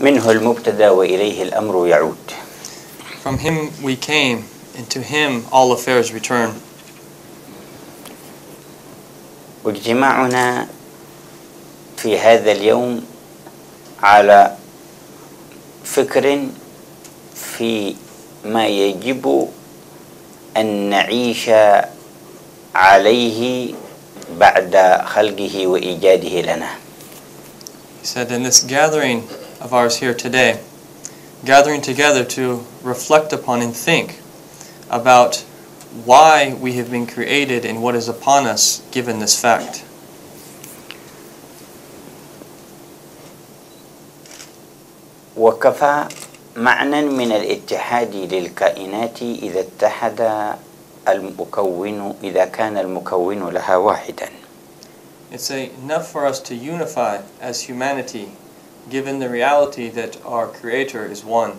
منه المبتدأ وإليه الأمر يعود From him we came, and to him all affairs return. واجتماعنا في هذا اليوم على فكر في ما يجب أن نعيش عليه بعد خلقه وإيجاده لنا He said, in this gathering of ours here today, gathering together to reflect upon and think about why we have been created and what is upon us given this fact. وكفى معنى من الاتحاد للكائنات اذا اتحد المكون اذا كان المكون لها واحدا It's a, enough for us to unify as humanity, given the reality that our Creator is one.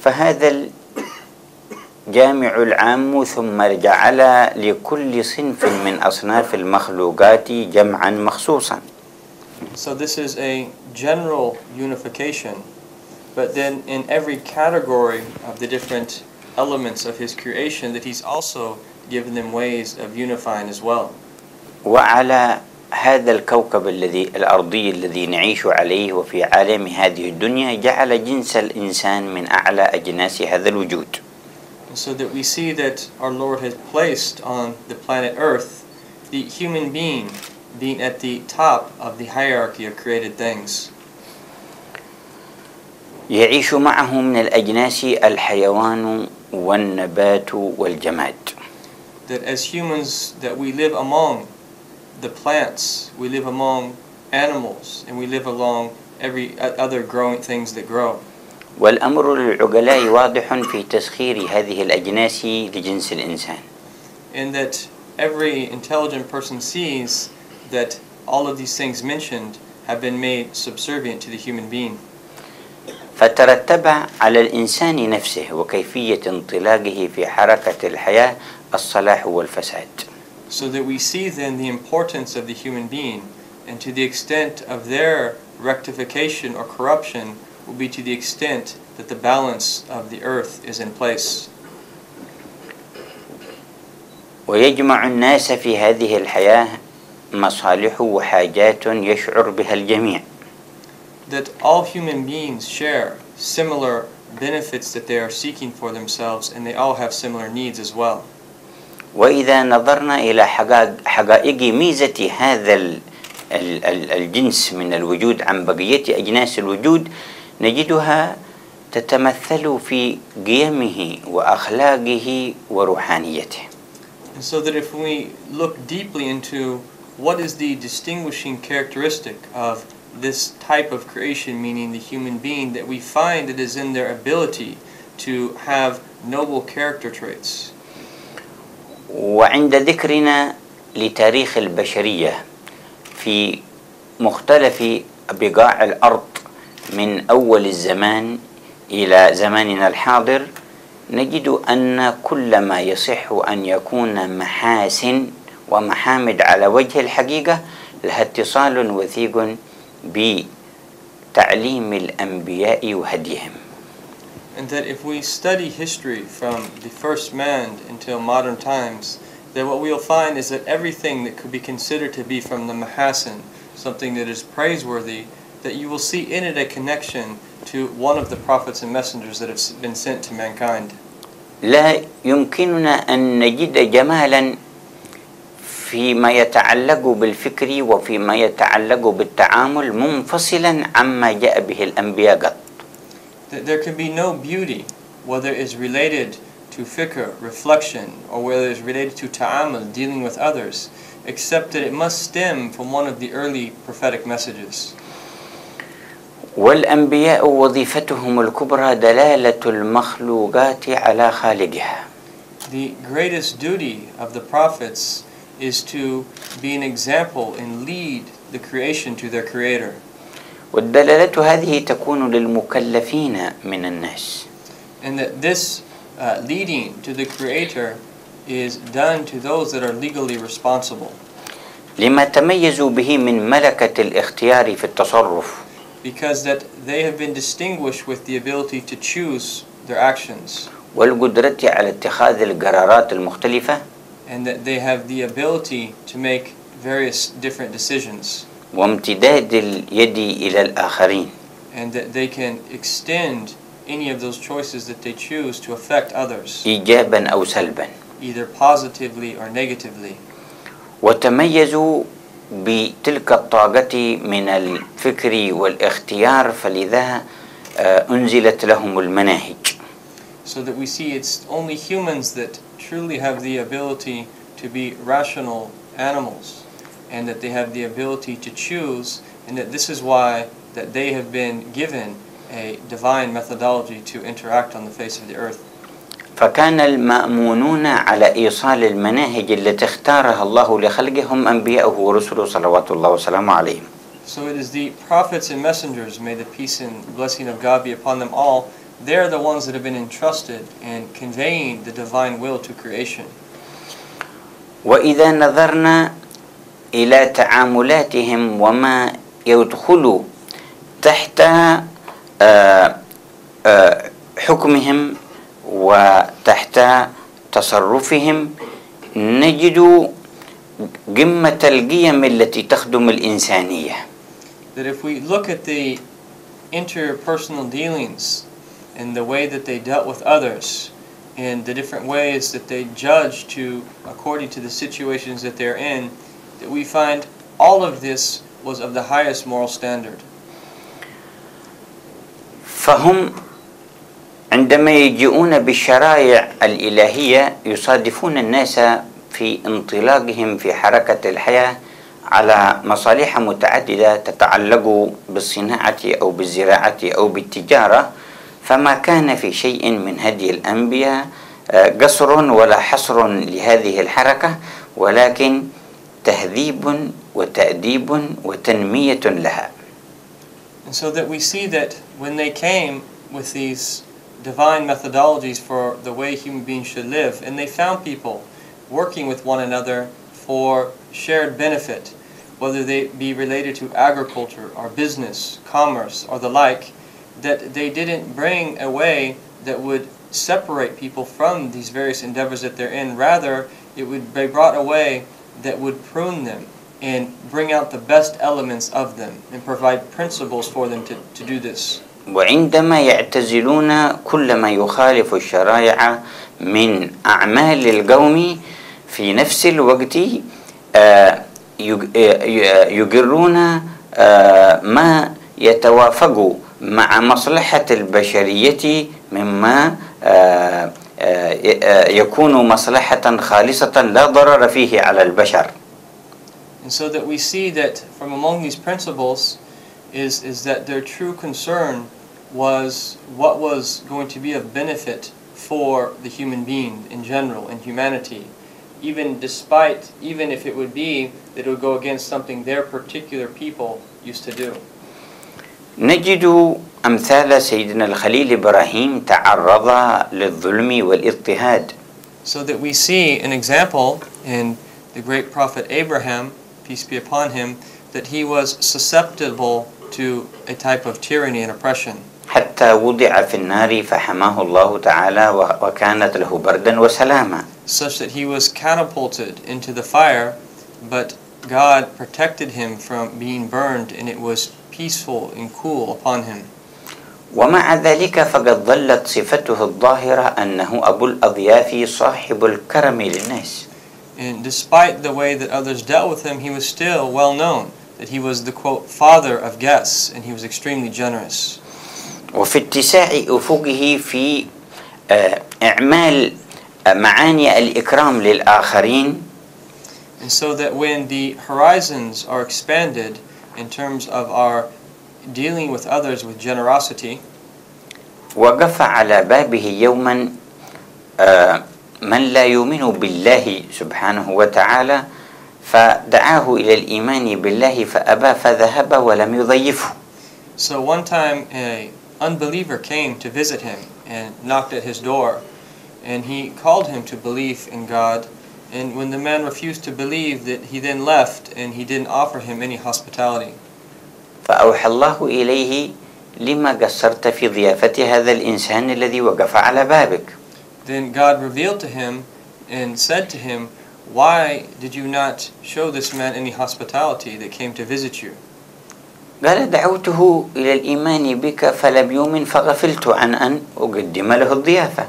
فهذا الجامع العام ثم جعل لكل صنف من اصناف المخلوقات جمعا مخصوصا So this is a general unification, but then in every category of the different elements of His creation, that He's also given them ways of unifying as well. وعلى هذا الكوكب الذي الارضي الذي نعيش عليه وفي عالم هذه الدنيا جعل جنس الانسان من اعلى اجناس هذا الوجود so that we see that our Lord has placed on the planet Earth the human being being at the top of the hierarchy of created things. يعيش معه من الاجناس الحيوان والنبات والجماد That as humans, that we live among the plants, we live among animals, and we live along every o- other growing things that grow. والامر للعقلاء واضح في تسخير هذه الاجناس لجنس الانسان And that every intelligent person sees that all of these things mentioned have been made subservient to the human being. فترتب على الانسان نفسه وكيفيه انطلاقه في حركه الحياه الصلاح والفساد So that we see then the importance of the human being, and to the extent of their rectification or corruption will be to the extent that the balance of the earth is in place. ويجمع الناس في هذه الحياه مصالح وحاجات يشعر بها الجميع That all human beings share similar benefits that they are seeking for themselves, and they all have similar needs as well. واذا نظرنا إلى حقائق ميزه هذا ال- ال- ال- الجنس من الوجود عن بقيه اجناس الوجود نجدها تتمثل في قيمه واخلاقه وروحانيته And so that if we look deeply into what is the distinguishing characteristic of this type of creation, meaning the human being, that we find it is in their ability to have noble character traits. وعند ذكرنا لتاريخ البشرية في مختلف بقاع الأرض من أول الزمان إلى زماننا الحاضر نجد أن كل ما يصح أن يكون محاسن ومحامد على وجه الحقيقة لها اتصال وثيق بتعليم الأنبياء وهديهم. And that if we study history from the first man until modern times, then what we'll find is that everything that could be considered to be from the Mahasin, something that is praiseworthy, that you will see in it a connection to one of the prophets and messengers that have s- been sent to mankind. لا يمكننا ان نجد جمالا فيما يتعلق بالفكر وفيما يتعلق بالتعامل منفصلا عما جاء به الانبياء قط That there can be no beauty, whether it's related to fikr, reflection, or whether it's related to ta'amul, dealing with others, except that it must stem from one of the early prophetic messages. والانبياء وظيفتهم الكبرى دلاله المخلوقات على خالقها The greatest duty of the prophets is to be an example and lead the creation to their creator. والدلاله هذه تكون للمكلفين من الناس And that this uh, leading to the creator is done to those that are legally responsible. لما تميزوا به من ملكه الاختيار في التصرف because that they have been distinguished with the ability to choose their actions والقدرة على اتخاذ القرارات المختلفة and that they have the ability to make various different decisions وامتداد اليد إلى الآخرين and that they can extend any of those choices that they choose to affect others إيجابا أو سلبا either positively or negatively وتميزوا بتلك الطاقة من الفكر والاختيار فلذا آه، أنزلت لهم المناهج so that we see it's only humans that truly have the ability to be rational animals and that they have the ability to choose and that this is why that they have been given a divine methodology to interact on the face of the earth فكان المأمونون على إيصال المناهج التي اختارها الله لخلقه هم أنبياءه ورسله صلوات الله وسلامه عليهم so it is the prophets and messengers may the peace and blessing of God be upon them all they're the ones that have been entrusted in conveying the divine will to creation وإذا نظرنا إلى تعاملاتهم وما يدخل تحت آه، آه، حكمهم وتحت تصرفهم نجد قمة القيم التي تخدم الإنسانية that if we look at the interpersonal dealings and the way that they dealt with others and the different ways that they judged to according to the situations that they're in we find all of this was of the highest moral standard. فهم عندما يجيئون بالشرائع الإلهية يصادفون الناس في انطلاقهم في حركة الحياة على مصالح متعددة تتعلق بالصناعة أو بالزراعة أو بالتجارة فما كان في شيء من هدي الأنبياء آه، قصر ولا حصر لهذه الحركة ولكن تهذيب وتأديب وتنمية لها and so that we see that when they came with these divine methodologies for the way human beings should live and they found people working with one another for shared benefit whether they be related to agriculture or business commerce or the like that they didn't bring a way that would separate people from these various endeavors that they're in. Rather, it would be brought a way that would prune them and bring out the best elements of them and provide principles for them to, to do this. وعندما يعتزلون كل ما يخالف الشرائع من أعمال القوم في نفس الوقت آه، آه، يجرون آه، ما يتوافق مع مصلحة البشرية مما يكون مصلحة خالصة لا ضرر فيه على البشر And so that we see that from among these principles is, is that their true concern was what was going to be of benefit for the human being in general and humanity, even despite, even if it would be that it would go against something their particular people used to do. نجد أمثال سيدنا الخليل إبراهيم تعرض للظلم والاضطهاد So that we see an example in the great prophet Abraham, peace be upon him, that he was susceptible to a type of tyranny and oppression. حتى وضع في النار فحماه الله تعالى و- وكانت له بردا وسلاما such that he was catapulted into the fire, but God protected him from being burned, and it was peaceful and cool upon him. ومع ذلك فقد ظلت صفته الظاهرة أنه أبو الأضياف صاحب الكرم للناس And despite the way that others dealt with him, he was still well known that he was the quote father of guests, and he was extremely generous. وفي اتساع أفقه في آه، إعمال آه، معاني الإكرام للآخرين And so that when the horizons are expanded in terms of our dealing with others with generosity, وقف على بابه يوما آه، من لا يؤمن بالله سبحانه وتعالى فدعاه إلى الإيمان بالله فأبى فذهب ولم يضيفه So one time a unbeliever came to visit him and knocked at his door and he called him to believe in God and when the man refused to believe that he then left and he didn't offer him any hospitality. فأوحى الله إليه لما قصرت في ضيافة هذا الإنسان الذي وقف على بابك Then God revealed to him and said to him, Why did you not show this man any hospitality that came to visit you? قال دعوته إلى الإيمان بك فلم يؤمن فغفلت عن أن أقدم له الضيافة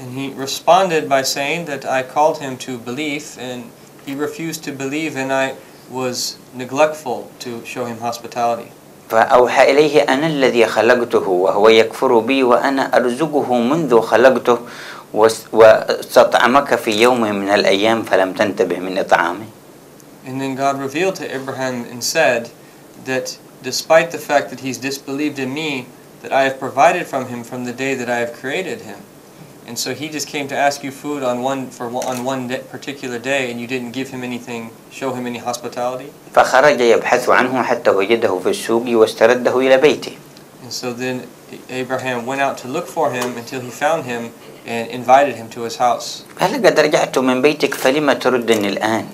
And he responded by saying that I called him to belief and he refused to believe and I was neglectful to show him hospitality. فأوحى إليه أنا الذي خلقته وهو يكفر بي وأنا أرزقه منذ خلقته واس- واستطعمك في يوم من الأيام فلم تنتبه من إطعامه And then God revealed to Abraham and said that despite the fact that he's disbelieved in me, that I have provided from him from the day that I have created him. And so he just came to ask you food on one for one- on one day, particular day, and you didn't give him anything, show him any hospitality. فخرج يبحث عنه حتى وجده في السوق واسترده إلى بيته And so then Abraham went out to look for him until he found him and invited him to his house. قال قد رجعت من بيتك فلم تردني الآن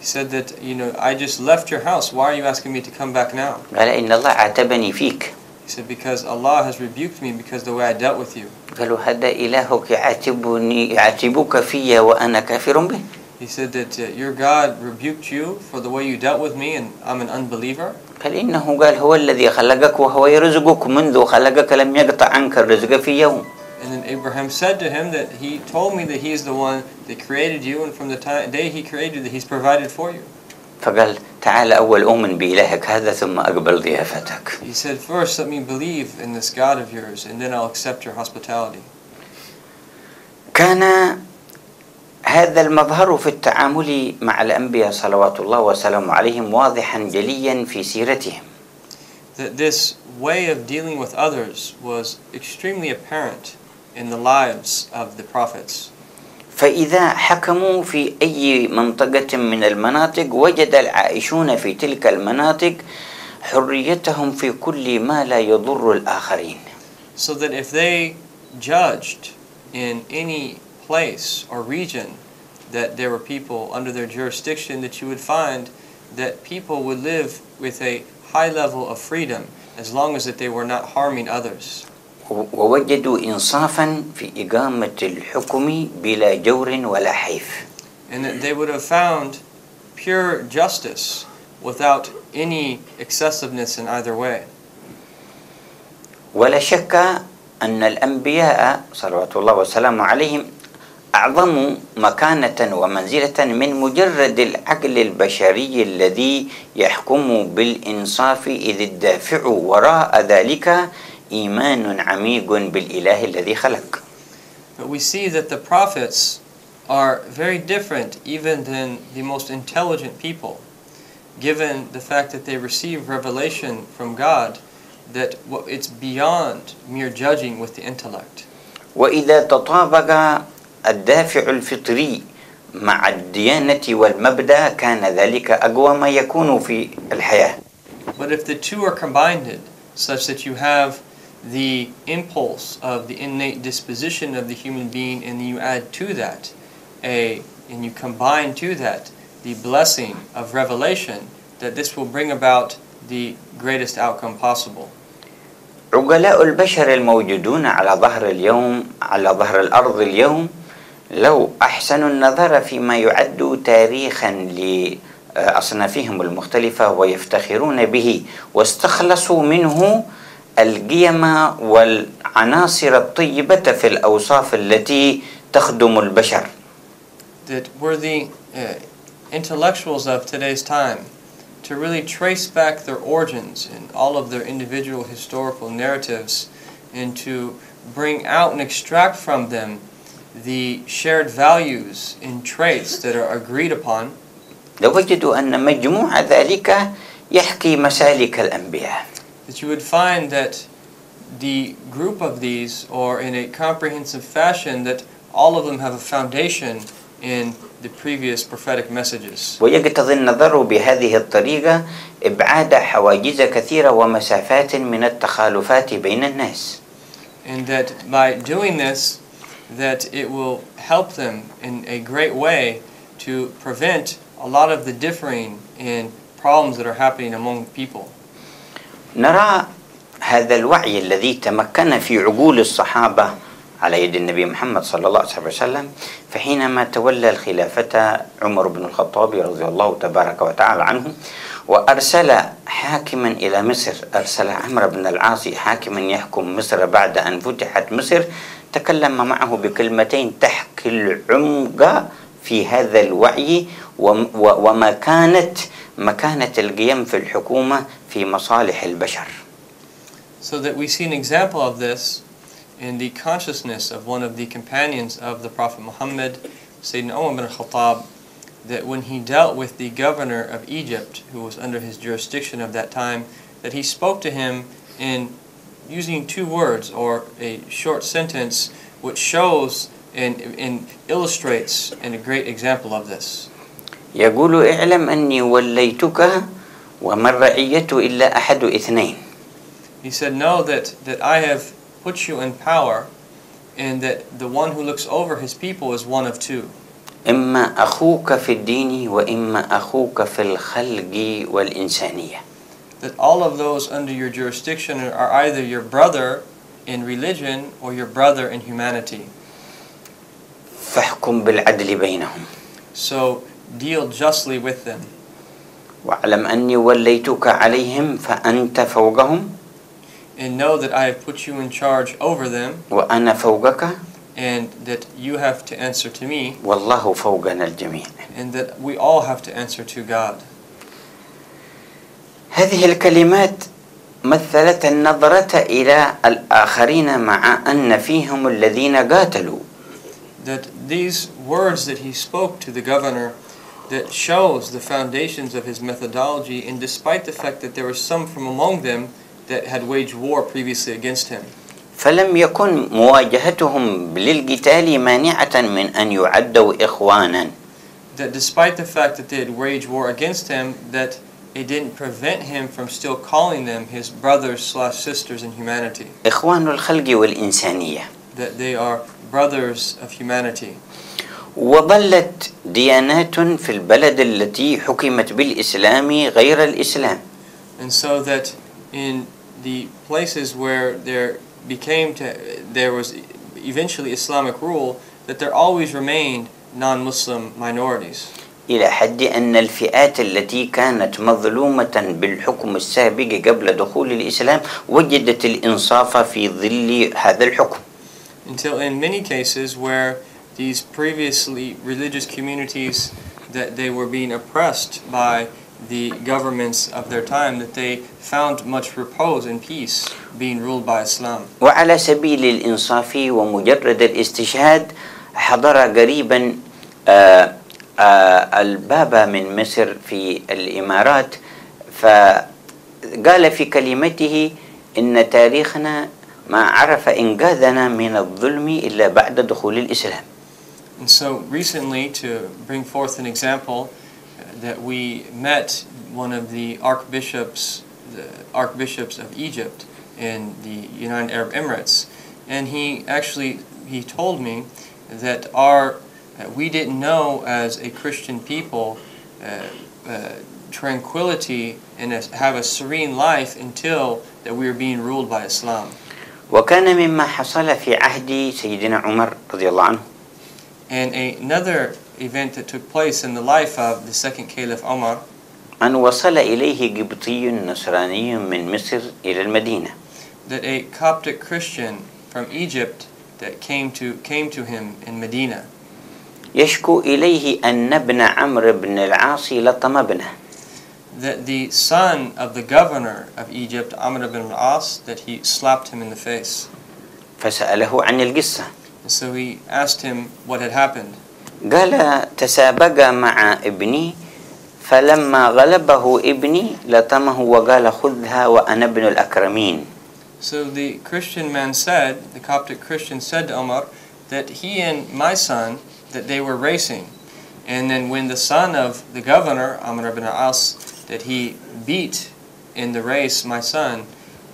He said that you know I just left your house. Why are you asking me to come back now? قال إن الله عاتبني فيك He said because Allah has rebuked me because the way I dealt with you. قالوا هذا إلهك يعاتبني يعاتبك في وأنا كافر به He said that uh, your God rebuked you for the way you dealt with me and I'm an unbeliever. قال إنه قال هو الذي خلقك وهو يرزقك منذ خلقك لم يقطع عنك الرزق في يوم And then Abraham said to him that he told me that he is the one that created you and from the time, day he created you that he's provided for you. فقال تعال أول أؤمن بإلهك هذا ثم أقبل ضيافتك He said, first let me believe in this God of yours and then I'll accept your hospitality. كان هذا المظهر في التعامل مع الأنبياء صلوات الله وسلامه عليهم واضحا جليا في سيرتهم That this way of dealing with others was extremely apparent in the lives of the prophets. فإذا حكموا في أي منطقة من المناطق وجد العائشون في تلك المناطق حريتهم في كل ما لا يضر الآخرين So that if they judged in any place or region that there were people under their jurisdiction, that you would find that people would live with a high level of freedom as long as that they were not harming others. ووجدوا إنصافا في إقامة الحكم بلا جور ولا حيف And that they would have found pure justice without any excessiveness in either way. ولا شك أن الأنبياء صلوات الله وسلامه عليهم أعظم مكانة ومنزلة من مجرد العقل البشري الذي يحكم بالإنصاف إذ الدافع وراء ذلك إيمان عميق بالإله الذي خلق But we see that the prophets are very different even than the most intelligent people, given the fact that they receive revelation from God that what- it's beyond mere judging with the intellect. وإذا تطابق الدافع الفطري مع الديانة والمبدأ كان ذلك أقوى ما يكون في الحياة But if the two are combined such that you have the impulse of the innate disposition of the human being and you add to that a and you combine to that the blessing of revelation that this will bring about the greatest outcome possible. عقلاء البشر الموجودون على ظهر اليوم على ظهر الأرض اليوم لو أحسنوا النظر فيما يعد تاريخا لأصنافهم المختلفة ويفتخرون به واستخلصوا منه القيم والعناصر الطيبة في الأوصاف التي تخدم البشر That were the uh, intellectuals of today's time to really trace back their origins and all of their individual historical narratives and to bring out and extract from them the shared values and traits that are agreed upon, لوجدوا أن مجموع ذلك يحكي مسالك الأنبياء that you would find that the group of these, or in a comprehensive fashion, that all of them have a foundation in the previous prophetic messages. ويقتضي النظر بهذه الطريقة إبعاد حواجز كثيرة ومسافات من التخالفات بين الناس And that by doing this, that it will help them in a great way to prevent a lot of the differing in problems that are happening among people. نرى هذا الوعي الذي تمكن في عقول الصحابة على يد النبي محمد صلى الله عليه وسلم فحينما تولى الخلافة عمر بن الخطاب رضي الله تبارك وتعالى عنه وأرسل حاكما إلى مصر أرسل عمرو بن العاص حاكما يحكم مصر بعد أن فتحت مصر تكلم معه بكلمتين تحكي العمق في هذا الوعي وما كانت مكانة القيم في الحكومة في مصالح البشر So that we see an example of this in the consciousness of one of the companions of the Prophet Muhammad, Sayyidina Umar bin al-Khattab, that when he dealt with the governor of Egypt, who was under his jurisdiction of that time, that he spoke to him in using two words or a short sentence which shows and, and illustrates in a great example of this. يقول اعلم أني وليتك وما الرعية إلا أحد اثنين He said, Know that, that I have put you in power, and that the one who looks over his people is one of two. إما أخوك في الدين وإما أخوك في الخلق والإنسانية That all of those under your jurisdiction are either your brother in religion or your brother in humanity. فاحكم بالعدل بينهم So deal justly with them. واعلم أني وليتك عليهم فأنت فوقهم And know that I have put you in charge over them, وأنا فوقك and that you have to answer to me, والله فوقنا الجميع and that we all have to answer to God. هذه الكلمات مثلت النظرة إلى الآخرين مع أن فيهم الذين قاتلوا that these words that he spoke to the governor that shows the foundations of his methodology and despite the fact that there were some from among them that had waged war previously against him فلم يكن مواجهتهم للقتال مانعة من أن يعدوا إخوانا that despite the fact that they had waged war against him that it didn't prevent him from still calling them his brothers slash sisters in humanity إخوان الخلق والإنسانية that they are brothers of humanity وظلت ديانات في البلد التي حكمت بالإسلام غير الإسلام and so that in the places where there became to, there was eventually Islamic rule that there always remained non-Muslim minorities إلى حد أن الفئات التي كانت مظلومة بالحكم السابق قبل دخول الإسلام وجدت الإنصاف في ظل هذا الحكم until in many cases where these previously religious communities that they were being oppressed by the governments of their time that they found much repose and peace being ruled by Islam وعلى سبيل الإنصاف ومجرد الاستشهاد حضر قريبا آه، آه، البابا من مصر في الإمارات فقال في كلمته إن تاريخنا ما عرف إنقاذنا من الظلم إلا بعد دخول الإسلام And so recently, to bring forth an example, uh, that we met one of the archbishops, the archbishops of Egypt in the United Arab Emirates, and he actually he told me that our uh, we didn't know as a Christian people uh, uh, tranquility and a, have a serene life until that we were being ruled by Islam. وكان مما حصل في عهد سيدنا عمر رضي الله عنه And another event that took place in the life of the second Caliph Omar أن وصل إليه قبطي نصراني من مصر إلى المدينة that a Coptic Christian from Egypt that came to came to him in Medina يشكو إليه أن ابن عمرو بن العاص لطم ابنه that the son of the governor of Egypt Amr ibn al-As that he slapped him in the face فسأله عن القصة and so he asked him what had happened قال تسابق مع ابني فلما غلبه ابني لطمه وقال خذها وأنا ابن الأكرمين so the Christian man said the Coptic Christian said to Omar that he and my son that they were racing and then when the son of the governor Amr ibn al-As that he beat in the race my son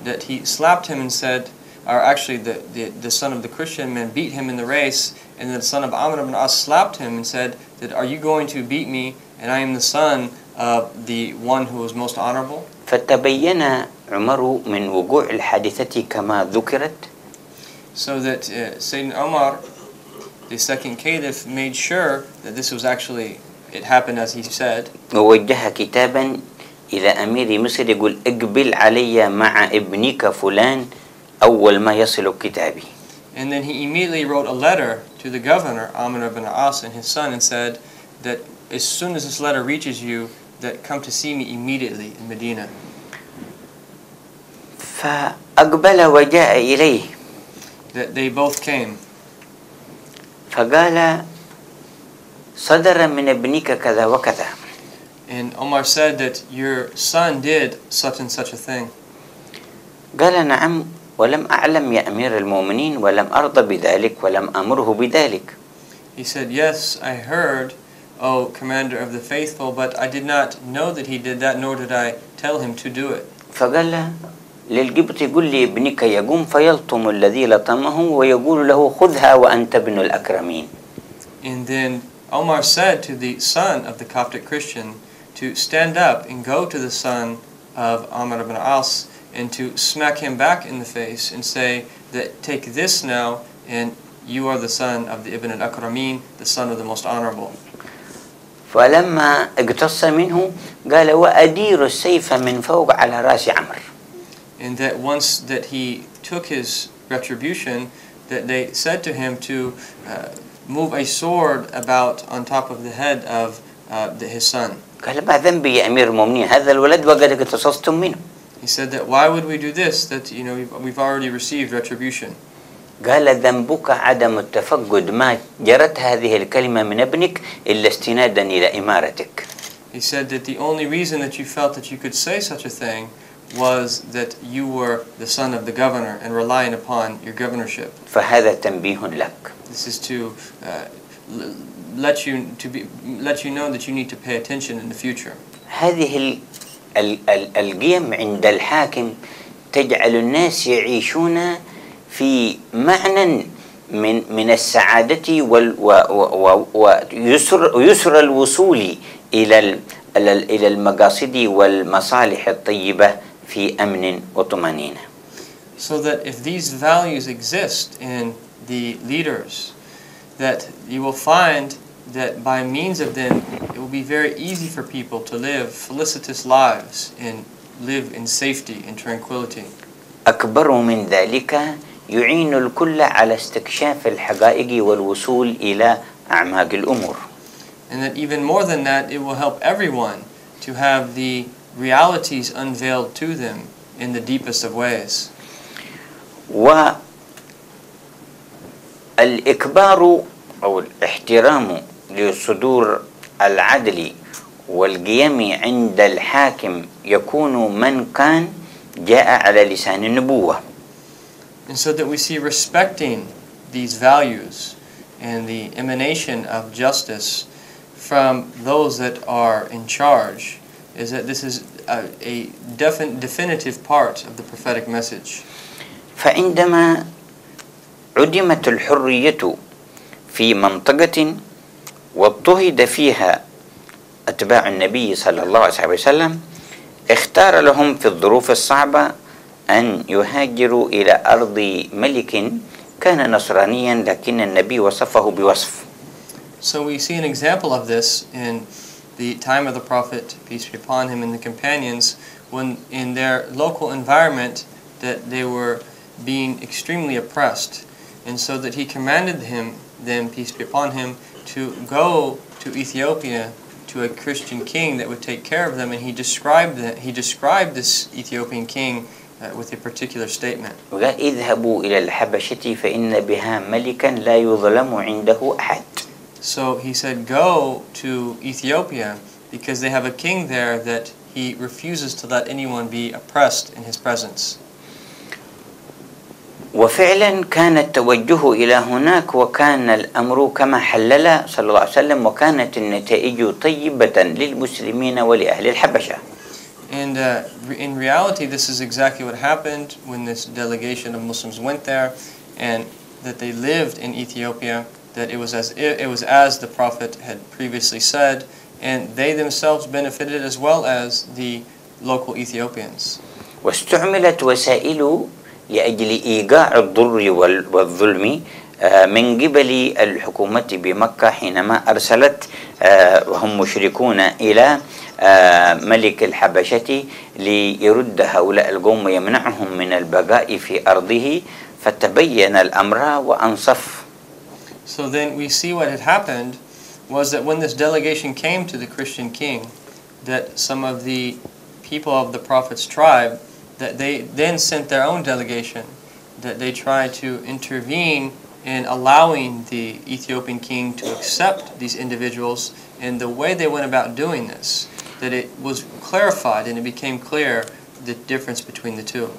that he slapped him and said or actually the, the, the son of the Christian man beat him in the race and the son of Amr ibn al-As slapped him and said that are you going to beat me and I am the son of the one who was most honorable. فتبين عمر من وقوع الحادثة كما ذكرت So that uh, Sayyidina Omar, the second caliph, made sure that this was actually, it happened as he said. ووجه كتابا إلى أمير مصر يقول اقبل علي مع ابنك فلان أول ما يصل كتابي And then he immediately wrote a letter to the governor, Amr ibn As, and his son, and said that as soon as this letter reaches you, that come to see me immediately in Medina. فأقبل وجاء إليه That they both came. فقال صدر من ابنك كذا وكذا And Omar said that your son did such and such a thing. قال نعم ولم أعلم يا أمير المؤمنين ولم أرضى بذلك ولم أمره بذلك He said, Yes, I heard, O commander of the faithful, but I did not know that he did that, nor did I tell him to do it. فقال له للقبط يقول لي ابنك يقوم فيلطم الذي لطمه ويقول له خذها وأنت ابن الأكرمين And then Omar said to the son of the Coptic Christian to stand up and go to the son of Amr ibn As and to smack him back in the face and say that take this now and you are the son of the Ibn al-Akramin, the son of the most honorable. فلما اقتص منه قال وأدير السيف من فوق على رأس عمرو And that once that he took his retribution, that they said to him to uh, move a sword about on top of the head of uh, the, his son. قال ما ذنبي يا أمير المؤمنين هذا الولد وقد اقتصصتم منه He said that why would we do this? That you know we've, we've already received retribution. قال ذنبك عدم التفقد ما جرت هذه الكلمة من ابنك إلا استنادا إلى إمارتك He said that the only reason that you felt that you could say such a thing was that you were the son of the governor and relying upon your governorship. فهذا تنبيه لك This is to uh, l- let you to be let you know that you need to pay attention in the future. هذه ال ال ال القيم عند الحاكم تجعل الناس يعيشون في معنى من من السعادة ويسر يسر الوصول إلى إلى المقاصد والمصالح الطيبة في أمن وطمأنينة. So that if these values exist in the leaders, that you will find that by means of them, it will be very easy for people to live felicitous lives and live in safety and tranquility. أكبر من ذلك يعين الكل على استكشاف الحقائق والوصول إلى أعماق الأمور. And that even more than that, it will help everyone to have the realities unveiled to them in the deepest of ways. والإكبار أو الاحترام لصدور العدل والقيم عند الحاكم يكون من كان جاء على لسان النبوة And so that we see respecting these values and the emanation of justice from those that are in charge is that this is a, a defin- definitive part of the prophetic message. فعندما عدمت الحرية في منطقة واضطهد فيها أتباع النبي صلى الله عليه وسلم اختار لهم في الظروف الصعبة أن يهاجروا إلى أرض ملك كان نصرانيا لكن النبي وصفه بوصف So we see an example of this in the time of the Prophet, peace be upon him, and the companions, when in their local environment that they were being extremely oppressed. And so that he commanded him, them, peace be upon him, to go to Ethiopia to a Christian king that would take care of them, and he described that he described this Ethiopian king uh, with a particular statement. وقال اذهبوا إلى الحبشة فإن بها ملكا لا يظلم عنده أحد So he said, Go to Ethiopia because they have a king there that he refuses to let anyone be oppressed in his presence. وفعلا كان التوجه إلى هناك وكان الأمر كما حلل صلى الله عليه وسلم وكانت النتائج طيبة للمسلمين ولأهل الحبشة And uh, in reality, this is exactly what happened when this delegation of Muslims went there and that they lived in Ethiopia, that it was as, it, it was as the Prophet had previously said, and they themselves benefited as well as the local Ethiopians. واستعملت وسائل لأجل إيقاع الضر وال- والظلم آه، من قبل الحكومة بمكة حينما أرسلت آه، وهم مشركون إلى آه، ملك الحبشة ليرد هؤلاء القوم ويمنعهم من البقاء في أرضه فتبين الأمر وأنصف. So then we see what had happened was that when this delegation came to the Christian king, that some of the people of the prophet's tribe, that they then sent their own delegation, that they tried to intervene in allowing the Ethiopian king to accept these individuals, and the way they went about doing this, that it was clarified and it became clear the difference between the two.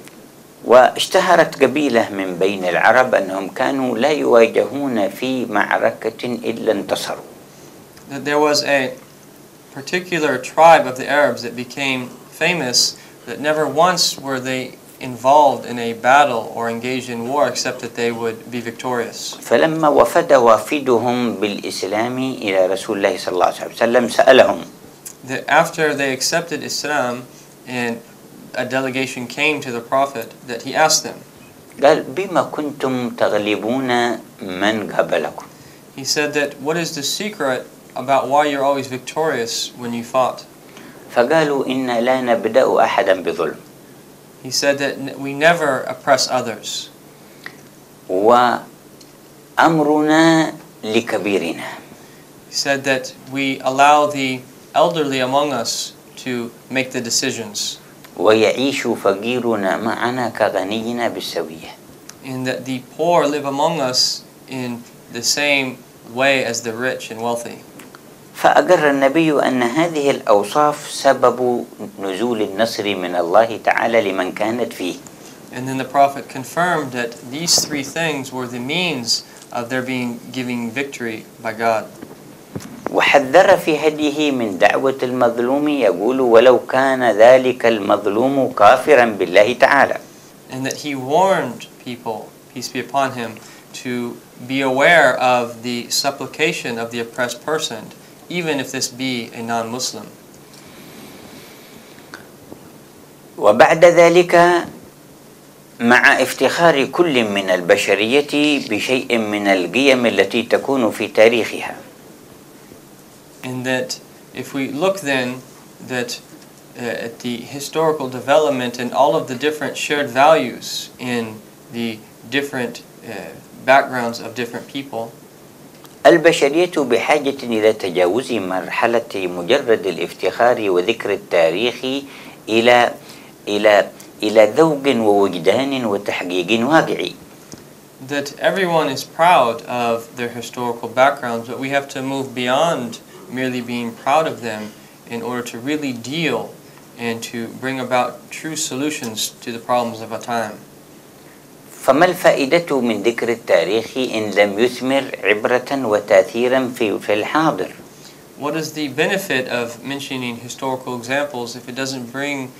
واشتهرت قبيلة من بين العرب أنهم كانوا لا يواجهون في معركة إلا انتصروا that there was a particular tribe of the Arabs that became famous that never once were they involved in a battle or engaged in war except that they would be victorious. فلما وفد وافدهم بالإسلام إلى رسول الله صلى الله عليه وسلم سألهم That after they accepted Islam and a delegation came to the Prophet, that he asked them, قال بما كنتم تغلبون من قبلكم he said that what is the secret about why you're always victorious when you fought? فقالوا إنا لا نبدأ أحدا بظلم He said that n- we never oppress others. وأمرنا لكبيرنا He said that we allow the elderly among us to make the decisions, ويعيش فقيرنا معنا كغنينا بالسوية and that the poor live among us in the same way as the rich and wealthy. فأقر النبي أن هذه الأوصاف سبب نزول النصر من الله تعالى لمن كانت فيه And then the Prophet confirmed that these three things were the means of their being giving victory by God. وحذر في هديه من دعوة المظلوم يقول ولو كان ذلك المظلوم كافرا بالله تعالى And that he warned people, peace be upon him, to be aware of the supplication of the oppressed person, even if this be a non Muslim. وبعد ذلك مع افتخار كل من البشرية بشيء من القيم التي تكون في تاريخها And that if we look then that uh, at the historical development and all of the different shared values in the different uh, backgrounds of different people, البشرية بحاجة إلى تجاوز مرحلة مجرد الافتخار وذكر التاريخ إلى إلى إلى ذوق ووجدان وتحقيق واقعي that everyone is proud of their historical backgrounds, but we have to move beyond merely being proud of them in order to really deal and to bring about true solutions to the problems of our time. فما الفائدة من ذكر التاريخ إن لم يثمر عبرة وتأثيرا في في الحاضر What is the benefit of mentioning historical examples if it doesn't bring,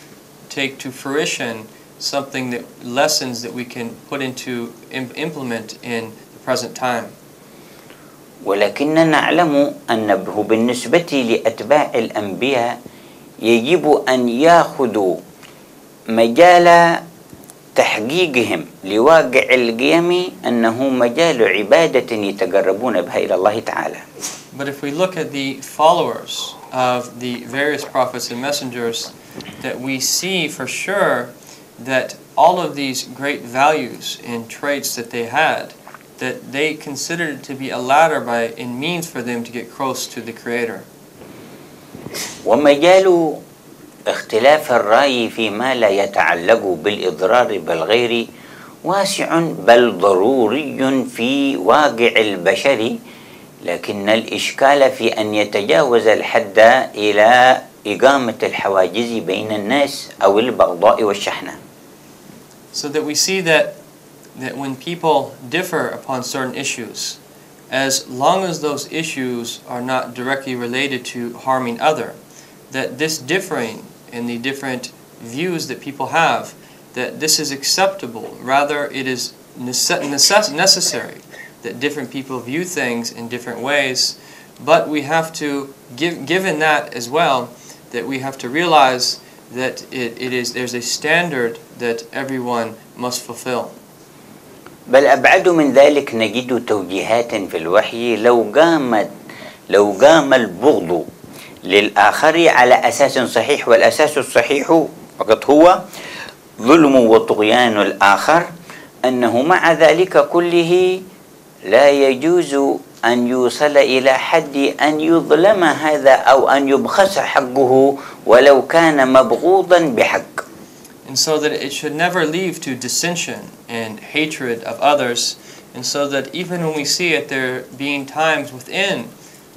take to fruition something that lessons that we can put into im- implement in the present time? ولكننا نعلم أنه بالنسبة لأتباع الأنبياء يجب أن يأخذوا مجال تحقيقهم لواقع القيم أنه مجال عبادة يتقربون بها إلى الله تعالى But if we look at the followers of the various prophets and messengers, that we see for sure that all of these great values and traits that they had, that they considered it to be a ladder by and means for them to get close to the Creator. ومجال اختلاف الرأي فيما لا يتعلق بالإضرار بالغير واسع بل ضروري في واقع البشر لكن الإشكال في أن يتجاوز الحد إلى إقامة الحواجز بين الناس أو البغضاء والشحنة So that we see that, that when people differ upon certain issues, as long as those issues are not directly related to harming other, that this differing in the different views that people have, that this is acceptable. Rather, it is nece- necess- necessary that different people view things in different ways But we have to, give, given that as well, that we have to realize that it, it is, there's a standard that everyone must fulfill. بل أبعد من ذلك نجد توجيهات في الوحي لو قامت لو قام البغض للآخر على أساس صحيح والأساس الصحيح فقط هو ظلم وطغيان الآخر أنه مع ذلك كله لا يجوز أن يوصل إلى حد أن يظلم هذا أو أن يبخس حقه ولو كان مبغوضا بحق And so that it should never lead to dissension and hatred of others. And so that even when we see it there being times within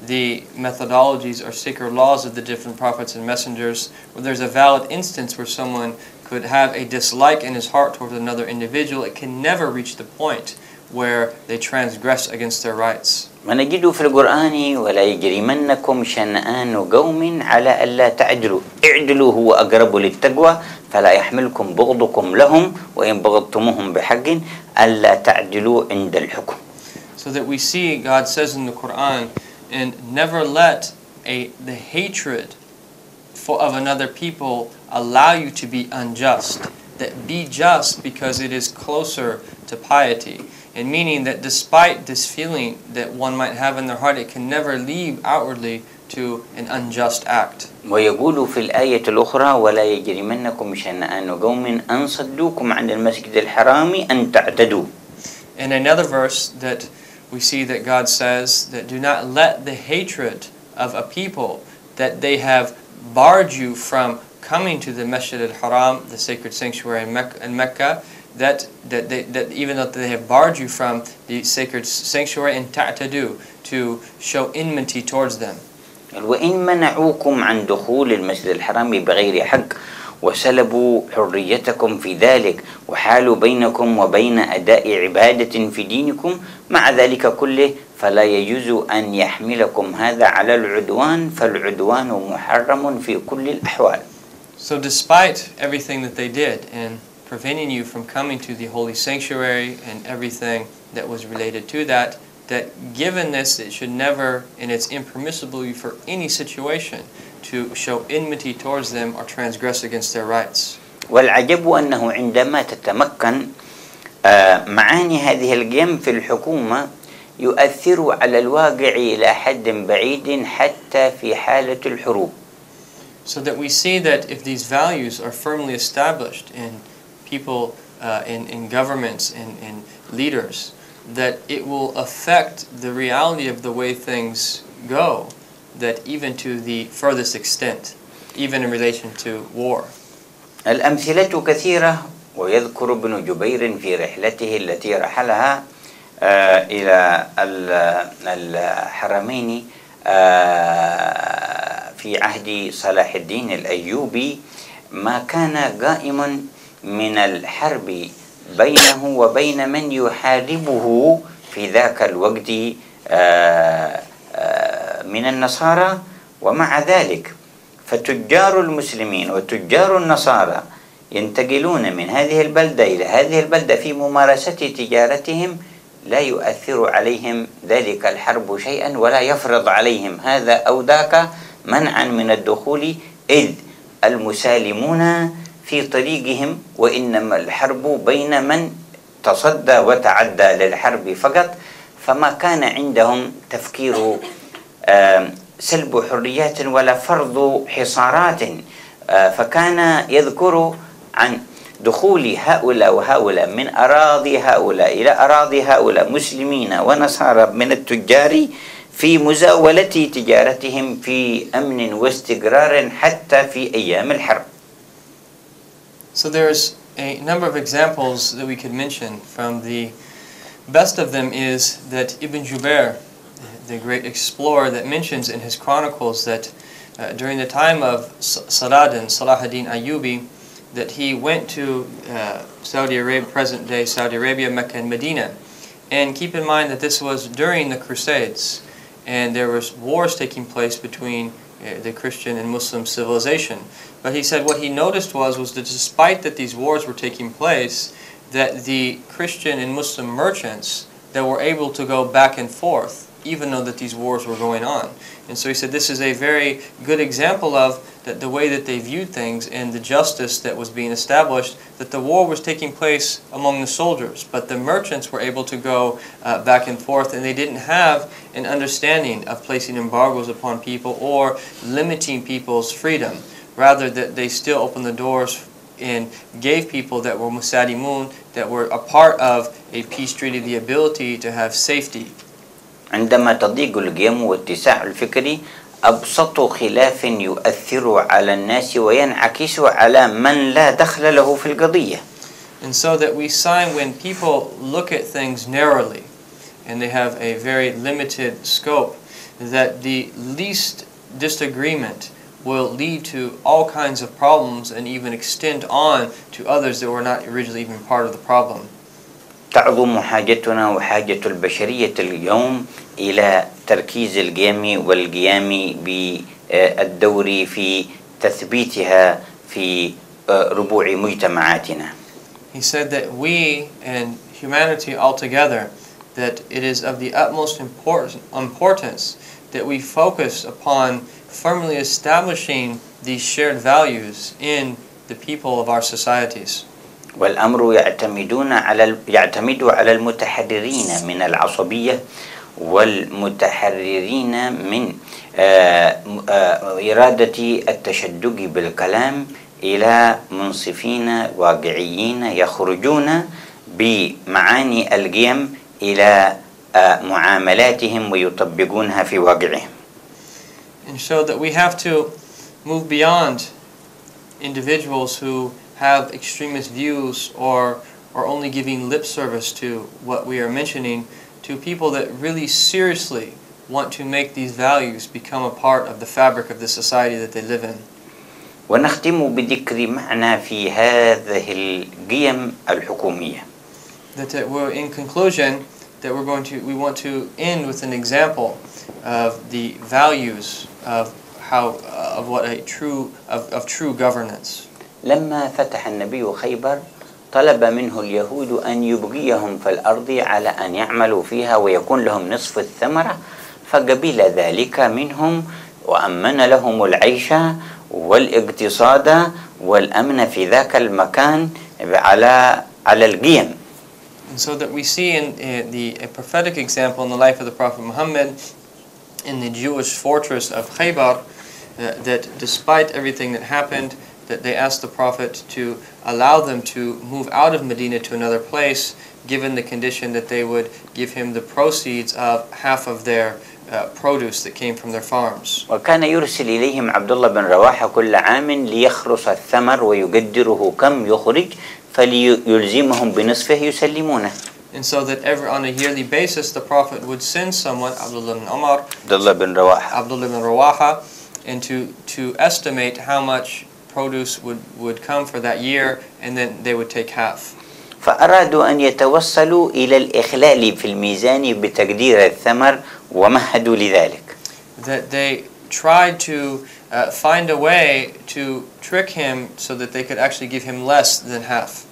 the methodologies or sacred laws of the different prophets and messengers where there's a valid instance where someone could have a dislike in his heart towards another individual, it can never reach the point where they transgress against their rights. ونجد في القرآن ولا يجرمنكم شنآن قوم على ألا تعدلوا اعدلوا هو أقرب للتقوى فلا يحملكم بغضكم لهم وإن بغضتموهم بحق ألا تعدلوا عند الحكم So that we see God says in the Quran, and never let a the hatred for of another people allow you to be unjust. That be just because it is closer to piety. And meaning that despite this feeling that one might have in their heart, it can never lead outwardly to an unjust act. ويقول في الآية الأخرى ولا يجرمنكم شنآن قوم أن صدوكم عن المسجد الحرام أن تعتدوا In another verse that we see that God says that do not let the hatred of a people that they have barred you from coming to the Masjid al-Haram, the sacred sanctuary in Mecca, in Mecca that, that, they, that even though they have barred you from the sacred sanctuary in ta'tadu, to show enmity towards them. وإن منعوكم عن دخول المسجد الحرام بغير حق وسلبوا حريتكم في ذلك وحالوا بينكم وبين أداء عبادة في دينكم مع ذلك كله فلا يجوز أن يحملكم هذا على العدوان فالعدوان محرم في كل الأحوال So despite everything that they did in preventing you from coming to the holy sanctuary and everything that was related to that, that given this, it should never, and it's impermissible for any situation to show enmity towards them or transgress against their rights. والعجب أنه عندما تتمكن آه، معاني هذه القيم في الحكومة يؤثر على الواقع إلى حد بعيد حتى في حالة الحروب So that we see that if these values are firmly established in people, uh, in, in governments, in, in leaders, that it will affect the reality of the way things go, That even to the furthest extent, even in relation to war. الأمثلة كثيرة ويذكر ابن جبير في رحلته التي رحلها آه، إلى ال- الحرمين آه، في عهد صلاح الدين الأيوبي ما كان قائما من الحرب بينه وبين من يحاربه في ذاك الوقت آه، من النصارى ومع ذلك فتجار المسلمين وتجار النصارى ينتقلون من هذه البلدة إلى هذه البلدة في ممارسة تجارتهم لا يؤثر عليهم ذلك الحرب شيئا ولا يفرض عليهم. هذا أو ذاك منعا من الدخول إذ المسالمون في طريقهم وإنما الحرب بين من تصدى وتعدى للحرب فقط فما كان عندهم تفكير سلب حريات ولا فرض حصارات. فكان يذكر عن دخول هؤلاء وهؤلاء من أراضي هؤلاء إلى أراضي هؤلاء مسلمين ونصارى من التجار في مزاولة تجارتهم في أمن واستقرار حتى في أيام الحرب. So there's a number of examples that we could mention from the best of them is that Ibn Jubair, the great explorer that mentions in his chronicles that uh, during the time of Saladin, Salahuddin Ayyubi, that he went to uh, Saudi Arabia, present day Saudi Arabia, Mecca and Medina. And keep in mind that this was during the Crusades and there was wars taking place between uh, the Christian and Muslim civilization. But he said what he noticed was was that despite that these wars were taking place, that the Christian and Muslim merchants that were able to go back and forth even though that these wars were going on. And so he said this is a very good example of that the way that they viewed things and the justice that was being established, that the war was taking place among the soldiers, but the merchants were able to go uh, back and forth and they didn't have an understanding of placing embargoes upon people or limiting people's freedom. Rather that they still opened the doors and gave people that were Musadi musadimun, that were a part of a peace treaty, the ability to have safety. عندما تضيق القيم واتساع الفكري أبسط خلاف يؤثر على الناس وينعكس على من لا دخل له في القضية And so that we sign when people look at things narrowly and they have a very limited scope, that the least disagreement will lead to all kinds of problems and even extend on to others that were not originally even part of the problem. تعظم حاجتنا وحاجة البشرية اليوم إلى تركيز القيم والقيام بالدور في تثبيتها في ربوع مجتمعاتنا He said that we and humanity altogether, that it is of the utmost import- importance that we focus upon firmly establishing these shared values in the people of our societies. والأمر يعتمدون على يعتمد على المتحررين من العصبية والمتحررين من آه، آه، إرادة التشدق بالكلام إلى منصفين واقعيين يخرجون بمعاني القيم إلى آه، معاملاتهم ويطبقونها في واقعهم. And show that we have to move beyond individuals who have extremist views or or only giving lip service to what we are mentioning to people that really seriously want to make these values become a part of the fabric of the society that they live in. ونختم بذكر معنى في هذه القيم الحكومية That, that we're in conclusion that we're going to we want to end with an example of the values of how of what a true of, of true governance. لما فتح النبي خيبر طلب منه اليهود أن يبقيهم في الأرض على أن يعملوا فيها ويكون لهم نصف الثمرة فقبل ذلك منهم وأمن لهم العيش والاقتصاد والأمن في ذاك المكان على على القيم. And so that we see in uh, the a prophetic example in the life of the Prophet Muhammad in the Jewish fortress of Khaybar, uh, that despite everything that happened, that they asked the Prophet to allow them to move out of Medina to another place, given the condition that they would give him the proceeds of half of their uh, produce that came from their farms. وكان يرسل إليهم عبد الله بن رواحة كل عام ليخرص الثمر ويقدره كم يخرج فليلزمهم بنصفه يسلمونه And so that every, on a yearly basis, the Prophet would send someone, Abdullah ibn Umar, عبد الله بن رواحة Abdullah ibn Rawaha, and to, to estimate how much produce would, would come for that year, and then they would take half. فأرادوا أن يتوصلوا إلى الإخلال في الميزان بتقدير الثمر ومهدوا لذلك That they tried to uh, find a way to trick him so that they could actually give him less than half.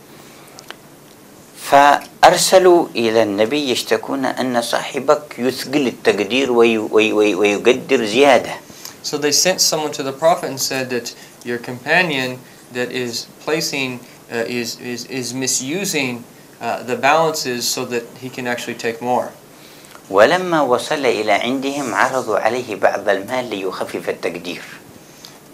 فأرسلوا إلى النبي يشتكون أن صاحبك يثقل التقدير وي وي وي ويقدر زيادة So they sent someone to the Prophet and said that your companion that is placing, uh, is, is, is misusing uh, the balances so that he can actually take more. ولما وصل إلى عندهم عرضوا عليه بعض المال ليخفف التقدير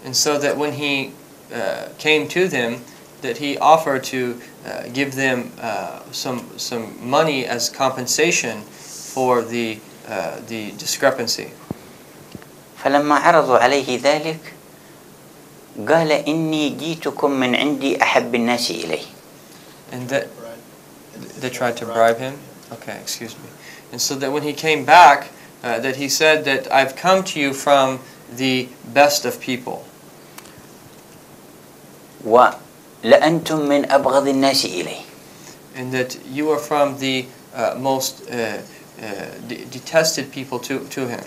And so that when he uh, came to them, that he offered to uh, give them uh, some, some money as compensation for the, uh, the discrepancy. فلما عرضوا عليه ذلك قال إني جيتكم من عندي أحب الناس إلي And that they tried to bribe him? Okay, excuse me. And so that when he came back, uh, that he said that I've come to you from the best of people. ولأنتم من أبغض الناس إلي And that you are from the uh, most uh, uh, de- detested people to, to him.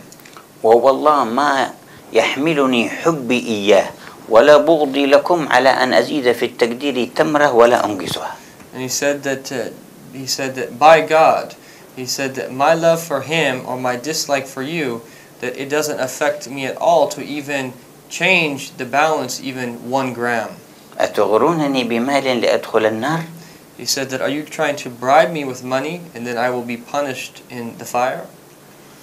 ووالله ما يحملني حبي إياه ولا بغضي لكم على أن أزيد في التقدير تمرة ولا أنقصها And he said that uh, he said that by God, he said that my love for him or my dislike for you, that it doesn't affect me at all to even change the balance even one gram. أتغرونني بمال لأدخل النار He said that are you trying to bribe me with money and then I will be punished in the fire?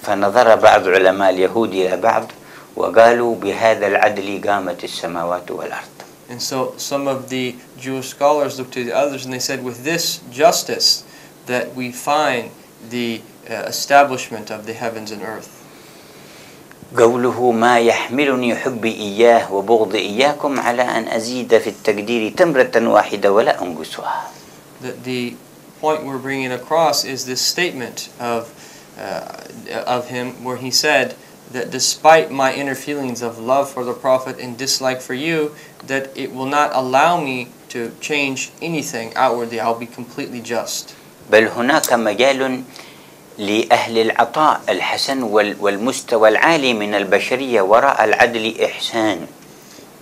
فنظر بعض علماء اليهود إلى بعض وقالوا بهذا العدل قامت السماوات والأرض And so some of the Jewish scholars looked to the others and they said, with this justice, that we find the uh, establishment of the heavens and earth. قوله ما يحملني حبي إياه وبغض إياكم على أن أزيد في التقدير تمرة واحدة ولا أنقصها The, the point we're bringing across is this statement of, uh, of him where he said that despite my inner feelings of love for the Prophet and dislike for you, that it will not allow me to change anything outwardly. I'll be completely just. بل هناك مجال لأهل العطاء الحسن وال- والمستوى العالي من البشرية وراء العدل إحسان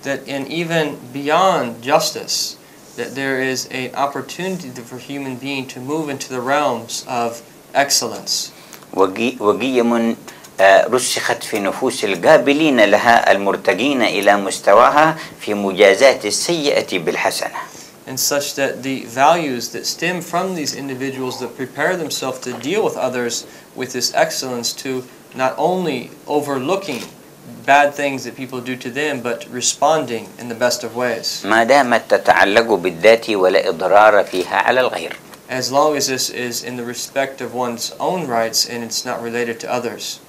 that and even beyond justice, that there is an opportunity for human being to move into the realms of excellence. وقي- وقيم آه، رسخت في نفوس القابلين لها المرتقين إلى مستواها في مجازات السيئة بالحسنة And such that the values that stem from these individuals that prepare themselves to deal with others with this excellence to not only overlooking bad things that people do to them, but responding in the best of ways. ما دامت تتعلق بالذات ولا إضرار فيها على الغير As long as this is in the respect of one's own rights and it's not related to others.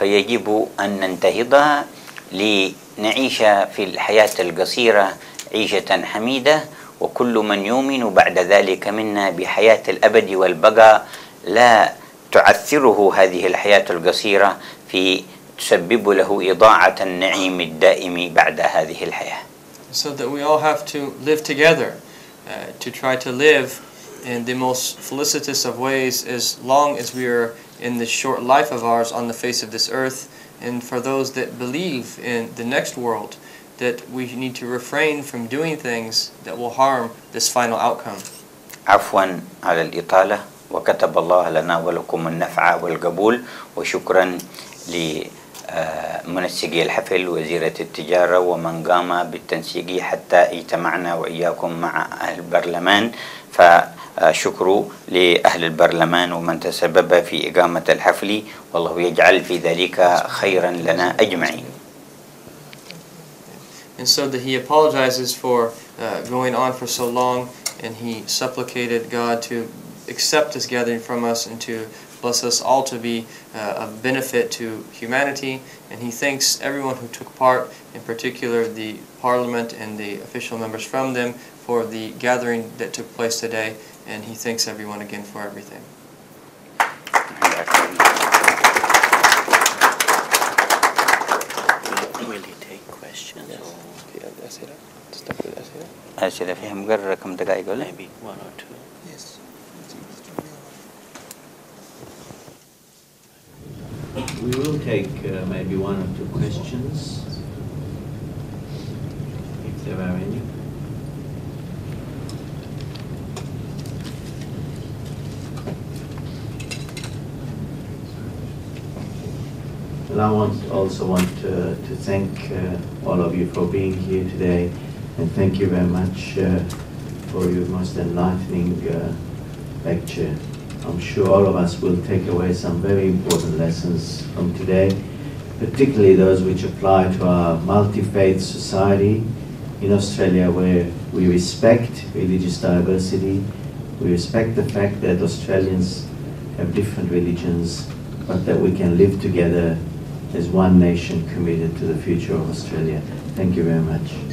فيجب أن ننتهضها لنعيش في الحياة القصيرة عيشة حميدة وكل من يؤمن بعد ذلك منا بحياة الأبد والبقاء. لا تعثره هذه الحياة القصيرة في تسبب له إضاعة النعيم الدائم بعد هذه الحياة. So that we all have to live together uh, to try to live in the most felicitous of ways as long as we are in this short life of ours on the face of this earth and for those that believe in the next world that we need to refrain from doing things that will harm this final outcome عفوا على الإطالة وكتب الله لنا ولكم النفع والقبول وشكرا لمنسقي الحفل وزيرة التجارة ومن قام بالتنسيق حتى اجتمعنا وإياكم مع أهل البرلمان فشكر لأهل البرلمان ومن تسبب في إقامة الحفل والله يجعل في ذلك خيرا لنا أجمعين and so that he apologizes for uh, going on for so long and he supplicated God to accept this gathering from us and to bless us all to be uh, of benefit to humanity and he thanks everyone who took part in particular the parliament and the official members from them for the gathering that took place today and he thanks everyone again for everything Will he take questions or أسئلة فيها مقررة كم دقائق ولا؟ maybe one or two? We will take uh, maybe one or two questions, And I want, also want to, to thank uh, all of you for being here today, and thank you very much uh, for your most enlightening uh, lecture. I'm sure all of us will take away some very important lessons from today, particularly those which apply to our multi-faith society in Australia where we respect religious diversity, we respect the fact that Australians have different religions, but that we can live together as one nation committed to the future of Australia. Thank you very much.